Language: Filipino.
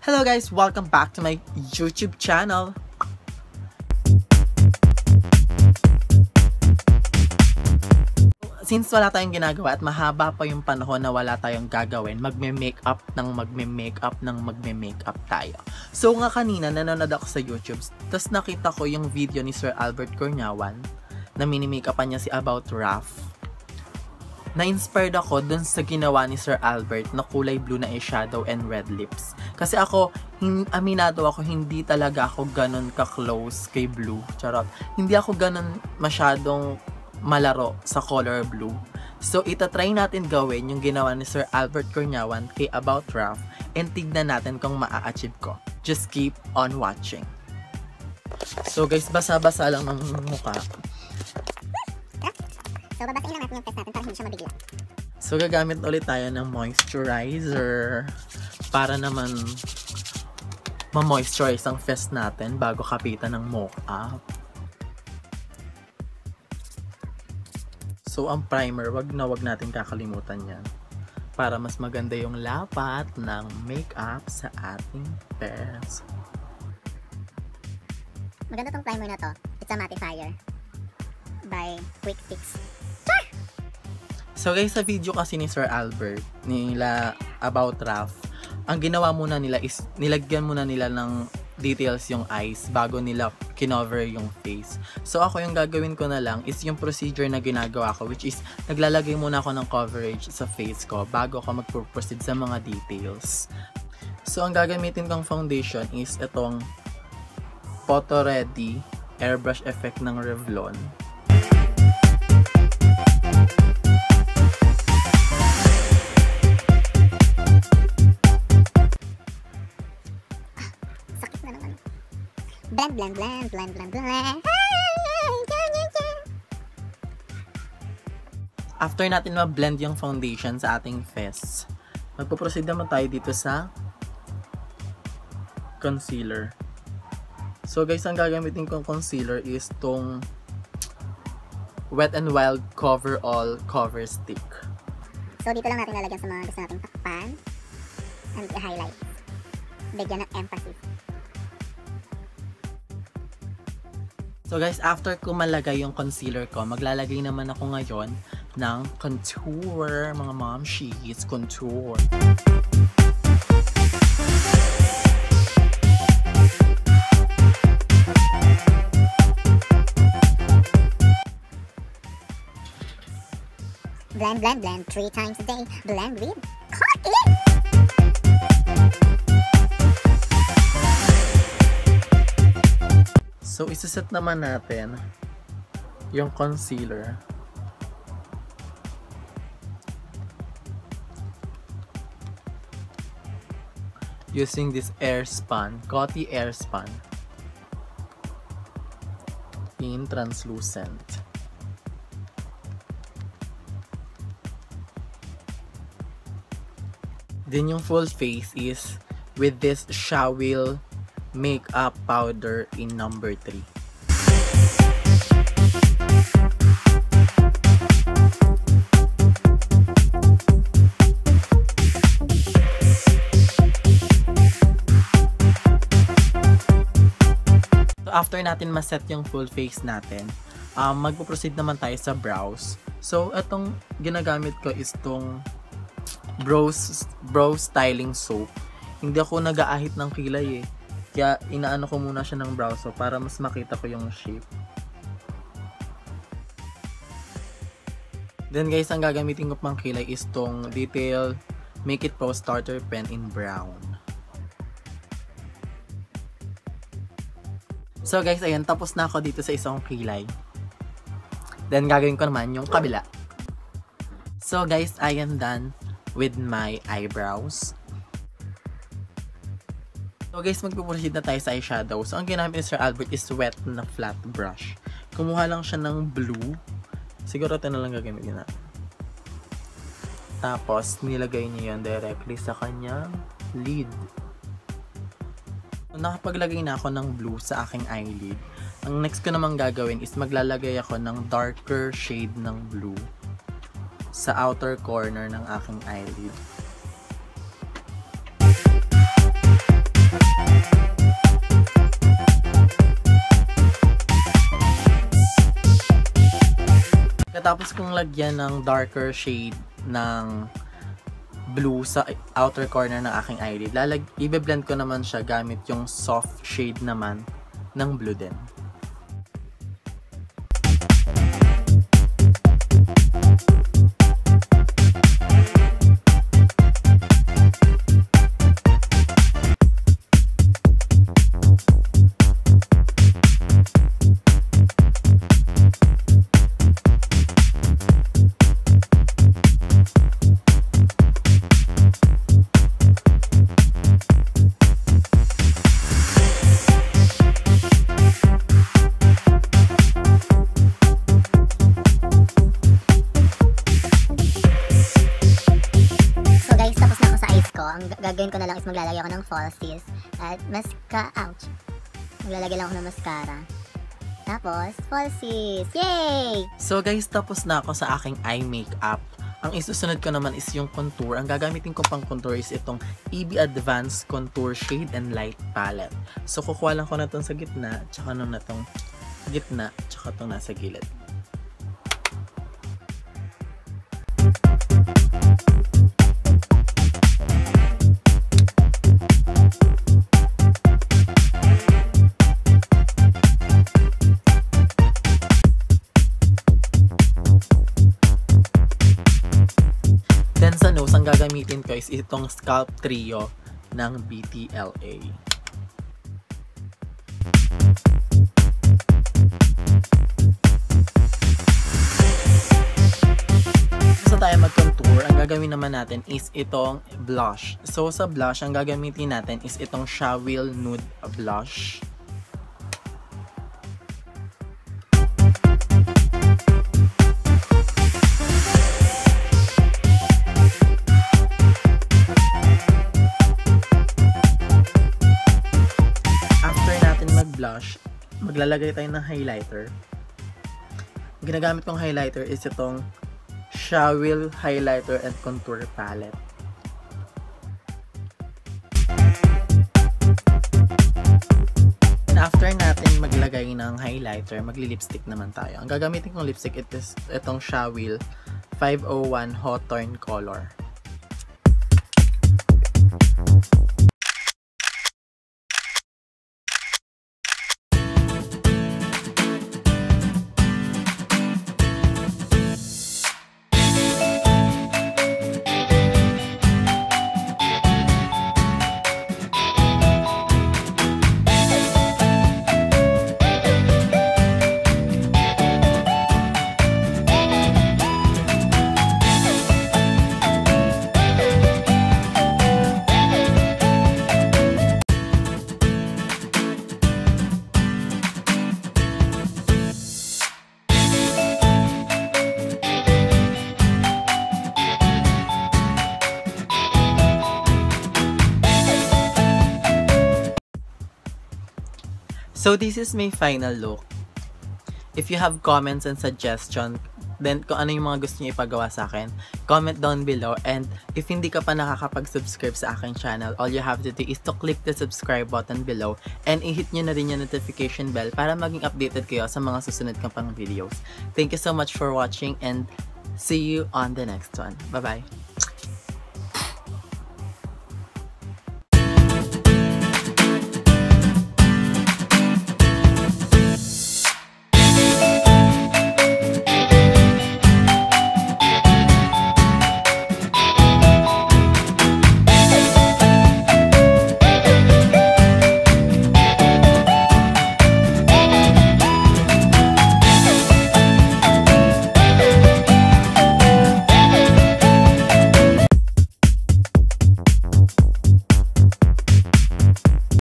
Hello guys! Welcome back to my YouTube channel! Since wala tayong ginagawa at mahaba pa yung panahon na wala tayong gagawin, magme-makeup ng magme-makeup ng magme-makeup tayo. So nga kanina, nanonood ako sa YouTube, tapos nakita ko yung video ni Sir Albert Cornyawan na mini-makeupan niya si About Raph na-inspired ako dun sa ginawa ni Sir Albert na kulay blue na eyeshadow and red lips. Kasi ako, aminado ako, hindi talaga ako ganun ka-close kay blue. Charot. Hindi ako ganun masyadong malaro sa color blue. So, itatry natin gawin yung ginawa ni Sir Albert Cornyawan kay About Raph and tignan natin kung maa-achieve ko. Just keep on watching. So guys, basa-basa lang ng mukha. So, babasahin lang natin yung test natin para hindi siya mabigla. So, gagamit ulit tayo ng moisturizer para naman ma-moisturize ang face natin bago kapitan ng mock-up. So, ang primer, wag na wag natin kakalimutan yan para mas maganda yung lapat ng makeup sa ating face. Maganda tong primer na to. It's a mattifier. By Quick Fix. So guys, sa video kasi ni Sir Albert, nila about Raph, ang ginawa muna nila is nilagyan muna nila ng details yung eyes bago nila kinover yung face. So ako yung gagawin ko na lang is yung procedure na ginagawa ko which is naglalagay muna ako ng coverage sa face ko bago ako mag-proceed sa mga details. So ang gagamitin kong foundation is itong Photo Ready Airbrush Effect ng Revlon. Blend, blend, blend, blend, blend. After natin ma-blend yung foundation sa ating face, magpo-proceed naman tayo dito sa concealer. So guys, ang gagamitin kong concealer is tong Wet n Wild Cover All Cover Stick. So, dito lang natin lalagyan sa mga gusto nating takpan. And i-highlight. Bigyan ng emphasis. So guys, after ko malagay yung concealer ko, maglalagay naman ako ngayon ng contour, mga mom sheets, contour. Blend, blend, blend. Three times a day. Blend with So, isaset naman natin yung concealer. Using this Airspan, Coty Airspan. In translucent. Then yung full face is with this Shawil makeup powder in number 3. So after natin maset yung full face natin, um, magpo-proceed naman tayo sa brows. So itong ginagamit ko is tong brows, brow styling soap. Hindi ako nag-aahit ng kilay eh. Kaya inaano ko muna siya ng brow soap para mas makita ko yung shape. Then guys, ang gagamitin ko pang kilay is tong Detail Make It Pro Starter Pen in Brown. So guys, ayan, tapos na ako dito sa isang kilay. Then gagawin ko naman yung kabila. So guys, I am done with my eyebrows. So guys, magpuproceed na tayo sa eyeshadow. So ang ginamit ni Sir Albert is wet na flat brush. Kumuha lang siya ng blue. Siguro ito na lang gagamitin natin. Tapos, nilagay niya yun directly sa kanyang lid. So, nakapaglagay na ako ng blue sa aking eyelid. Ang next ko namang gagawin is maglalagay ako ng darker shade ng blue sa outer corner ng aking eyelid. Pagkatapos kong lagyan ng darker shade ng blue sa outer corner ng aking eyelid, lalag, i-blend ko naman siya gamit yung soft shade naman ng blue din. Ko. Ang ga- gagawin ko na lang is maglalagay ako ng falsies at mascara. Ouch! Maglalagay lang ako ng mascara. Tapos, falsies! Yay! So guys, tapos na ako sa aking eye makeup. Ang isusunod ko naman is yung contour. Ang gagamitin ko pang contour is itong EB Advanced Contour Shade and Light Palette. So kukuha lang ko na itong sa gitna, tsaka nung na itong gitna, tsaka itong nasa gilid. Gagamitin ko is itong Scalp Trio ng BTLA. Gusto tayo mag-contour, ang gagawin naman natin is itong blush. So sa blush, ang gagamitin natin is itong Shawil Nude Blush. Maglalagay tayo ng highlighter. Ginagamit kong highlighter is itong Shawil Highlighter and Contour Palette. After natin maglagay ng highlighter, magli-lipstick naman tayo. Ang gagamitin kong lipstick it is itong Shawil 501 Hawthorne Color. So this is my final look. If you have comments and suggestion, then kung ano yung mga gusto niyo ipagawa sa akin, comment down below. And if hindi ka pa nakakapag-subscribe sa aking channel, all you have to do is to click the subscribe button below and i-hit nyo na rin yung notification bell para maging updated kayo sa mga susunod kang pang videos. Thank you so much for watching and see you on the next one. Bye-bye!